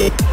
Yeah.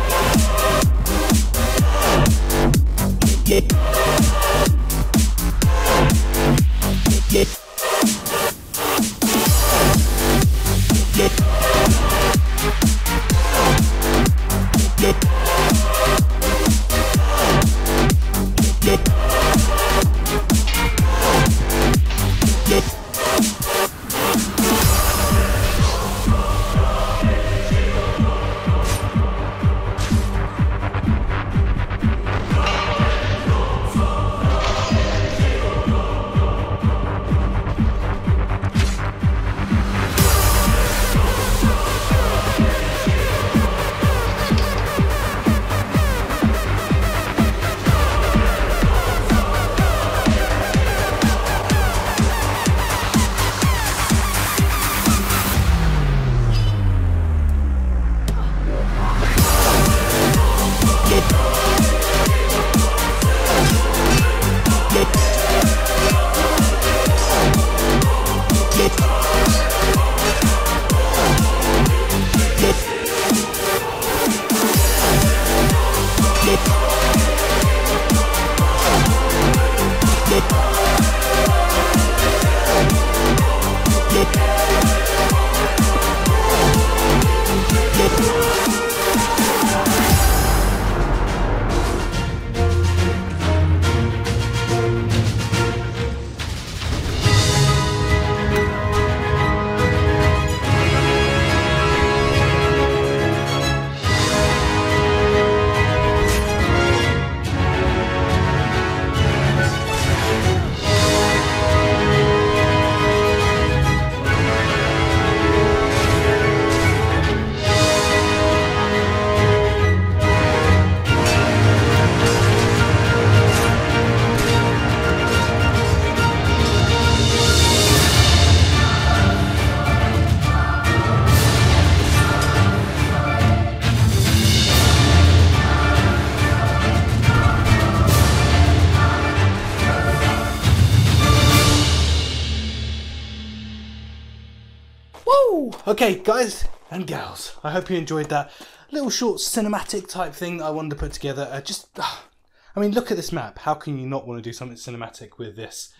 Okay, guys and gals, I hope you enjoyed that little short cinematic type thing that I wanted to put together. Uh, just, uh, I mean, look at this map. How can you not want to do something cinematic with this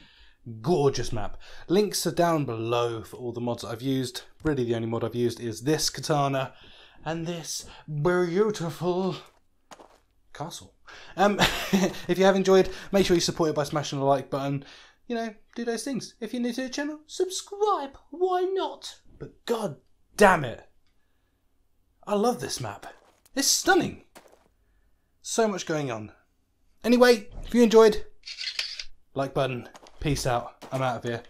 gorgeous map? Links are down below for all the mods that I've used. Really, the only mod I've used is this katana and this beautiful castle. Um, if you have enjoyed, make sure you support it by smashing the like button. You know, do those things. If you're new to the channel, subscribe. Why not? But god damn it. I love this map. It's stunning. So much going on. Anyway, if you enjoyed, like button. Peace out. I'm out of here.